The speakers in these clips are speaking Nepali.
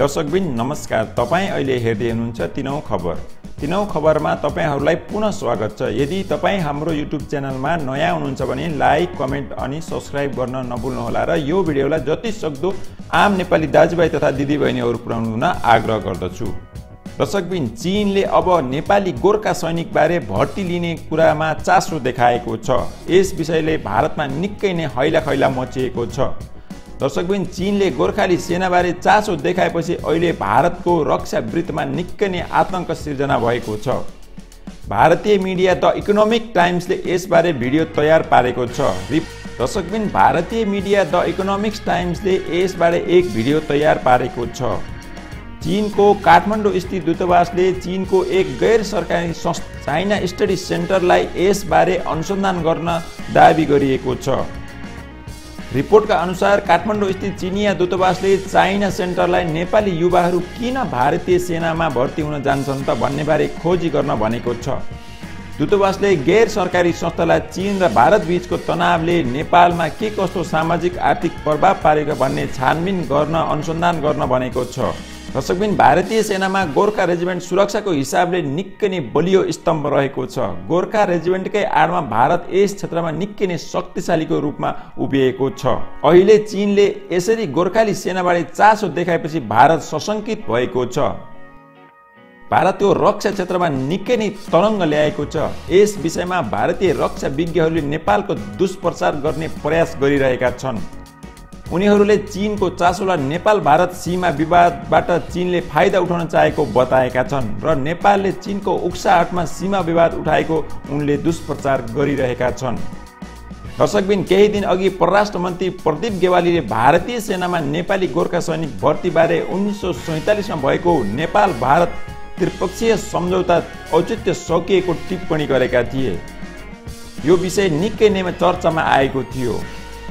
दर्शकबिन नमस्कार। तपाईँ अहिले हेर्दै हुनुहुन्छ तिनौँ खबर। तिनौँ खबरमा तपाईँहरूलाई पुनः स्वागत छ। यदि तपाईँ हाम्रो युट्युब च्यानलमा नयाँ हुनुहुन्छ भने लाइक कमेन्ट अनि सब्सक्राइब गर्न नभुल्नुहोला र यो भिडियोलाई जति सक्दो आम नेपाली दाजुभाइ तथा दिदीबहिनीहरू पुर्याउनु हुन आग्रह गर्दछु। दर्शकबिन चिनले अब नेपाली गोर्खा सैनिकबारे भर्ती लिने कुरामा चासो देखाएको छ। यस विषयले भारतमा निकै नै हैला खैला मचिएको छ। दर्शकबिन चिनले गोर्खाली सेनाबारे चासो देखाएपछि अहिले भारतको रक्षा वृत्तमा निकै नै आतङ्क सिर्जना भएको छ। भारतीय मिडिया द इकोनोमिक टाइम्सले यसबारे भिडियो तयार पारेको छ। दर्शकबिन भारतीय मिडिया द इकोनोमिक्स टाइम्सले यसबारे एक भिडियो तयार पारेको छ। चिनको काठमाडौँ स्थित दूतावासले चिनको एक गैर सरकारी संस्था चाइना स्टडी सेन्टरलाई यसबारे अनुसन्धान गर्न दावी गरिएको छ। रिपोर्टका अनुसार काठमाडौँ स्थित चिनिया दूतावासले चाइना सेन्टरलाई नेपाली युवाहरू किन भारतीय सेनामा भर्ती हुन जान्छन् त भन्नेबारे खोजी गर्न भनेको छ। दूतावासले गैर सरकारी संस्थालाई चिन र भारत बीचको तनावले नेपालमा के कस्तो सामाजिक आर्थिक प्रभाव पारेको भन्ने छानबिन गर्न अनुसन्धान गर्न भनेको छ। दर्शकबिन भारतीय सेनामा गोर्खा रेजिमेन्ट सुरक्षाको हिसाबले निकै नै बलियो स्तम्भ रहेको छ। गोर्खा रेजिमेन्टकै आडमा भारत यस क्षेत्रमा निकै नै शक्तिशालीको रूपमा उभिएको छ। अहिले चिनले यसरी गोर्खाली सेनाबारे चासो देखाएपछि भारत सशङ्कित भएको छ। भारतको रक्षा क्षेत्रमा निकै नै तरङ्ग ल्याएको छ। यस विषयमा भारतीय रक्षा विज्ञहरूले नेपालको दुष्प्रचार गर्ने प्रयास गरिरहेका छन्। उनीहरूले चिनको चासोलाई नेपाल भारत सीमा विवादबाट चिनले फाइदा उठाउन चाहेको बताएका छन् र नेपालले चिनको उक्साहटमा सीमा विवाद उठाएको उनले दुष्प्रचार गरिरहेका छन्। दर्शकबिन केही दिन अघि परराष्ट्र मन्त्री प्रदीप गेवालीले भारतीय सेनामा नेपाली गोर्खा सैनिक भर्तीबारे उन्नाइस सौ सैँतालिसमा भएको नेपाल भारत त्रिपक्षीय सम्झौता औचित्य सकिएको टिप्पणी गरेका थिए। यो विषय निकै नै चर्चामा आएको थियो।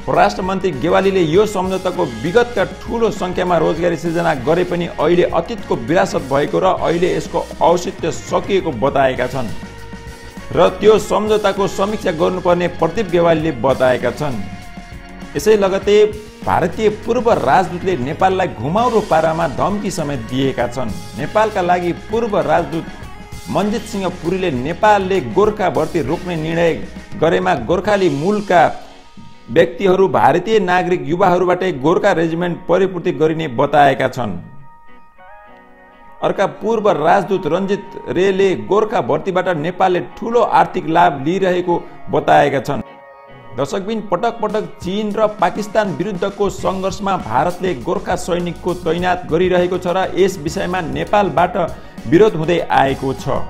परराष्ट्र मन्त्री गेवालीले यो सम्झौताको विगतका ठुलो सङ्ख्यामा रोजगारी सिर्जना गरे पनि अहिले अतीतको विरासत भएको र अहिले यसको औचित्य सकिएको बताएका छन्। र त्यो सम्झौताको समीक्षा गर्नुपर्ने प्रदीप गेवालीले बताएका छन्। यसै लगतै भारतीय पूर्व राजदूतले नेपाललाई घुमाउरो पारामा धम्की समेत दिएका छन्। नेपालका लागि पूर्व राजदूत मन्जित सिंह पुरीले नेपालले गोर्खा भर्ती रोक्ने निर्णय गरेमा गोर्खाली मूलका व्यक्तिहरू भारतीय नागरिक युवाहरूबाटै गोर्खा रेजिमेन्ट परिपूर्ति गरिने बताएका छन्। अर्का पूर्व राजदूत रञ्जित रेले गोर्खा भर्तीबाट नेपालले ठुलो आर्थिक लाभ लिइरहेको बताएका छन्। दर्शकबिन पटक पटक चिन र पाकिस्तान विरुद्धको सङ्घर्षमा भारतले गोर्खा सैनिकको तैनात गरिरहेको छ र यस विषयमा नेपालबाट विरोध हुँदै आएको छ।